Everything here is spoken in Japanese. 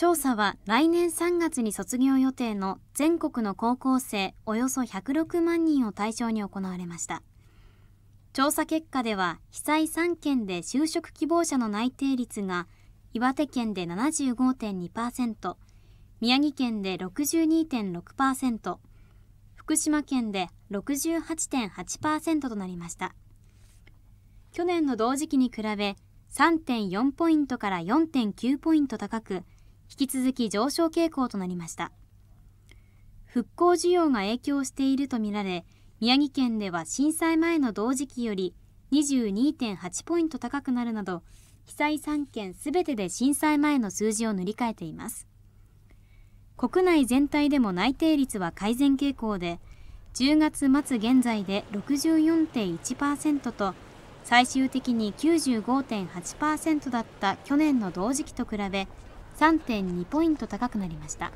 調査は来年3月に卒業予定の全国の高校生およそ106万人を対象に行われました。調査結果では被災3県で就職希望者の内定率が岩手県で75.2%宮城県で62.6%福島県で68.8%となりました。去年の同時期に比べ3.4ポイントから4.9ポイント高く引き続き上昇傾向となりました。復興需要が影響しているとみられ宮城県では震災前の同時期より22.8ポイント高くなるなど被災3県すべてで震災前の数字を塗り替えています。国内全体でも内定率は改善傾向で10月末現在で64.1%と最終的に95.8%だった去年の同時期と比べ3.2ポイント高くなりました。